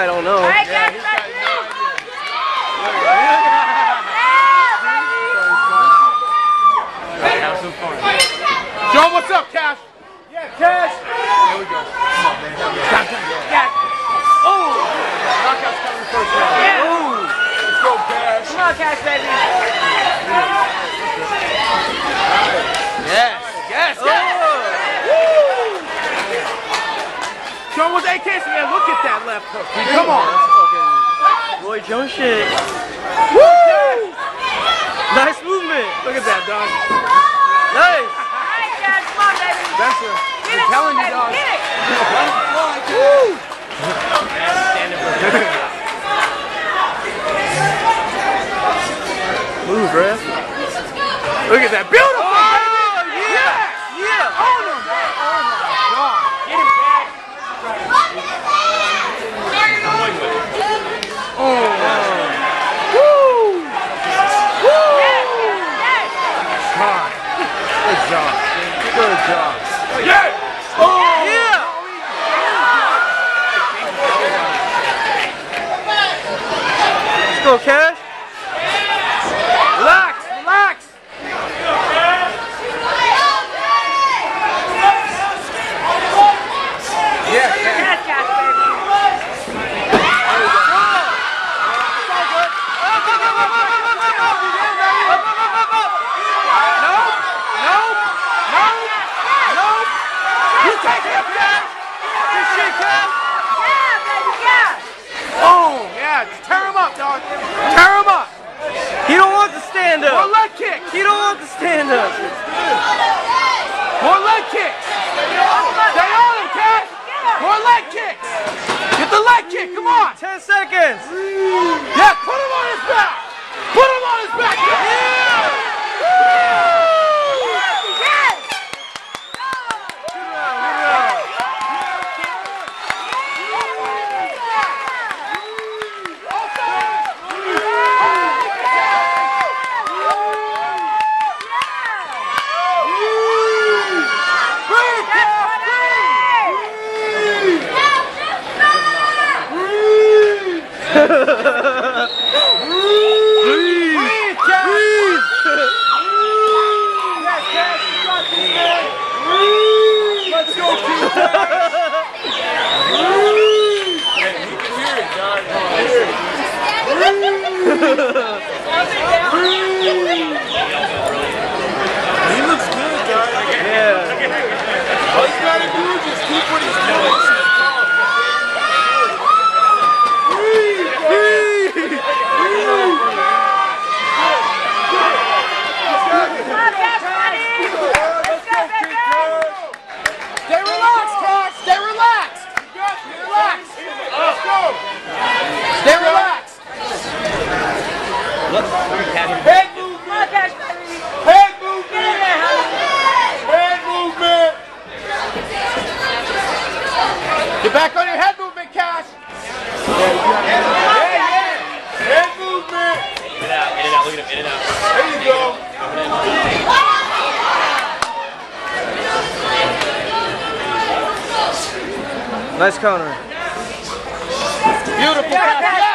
I don't know. Strong with AK. Yeah, look at that left hook. Come on. Roy Jones shit. Woo! Nice movement. Look at that, dog. Nice. That's it. I'm telling you, dog. Woo! Move, bro. Look at that. Beautiful. okay? stand up. More leg kicks. He don't want the stand up. More leg kicks. Stay on him, Cat. More leg kicks. Get the leg kick. Come on. Ten seconds. Yeah, put him on his back. Woo! Get back on your head movement, Kash. Yeah, yeah. Head movement. In and out, in and out. Look at him, in and out. There you go. Nice counter. Beautiful.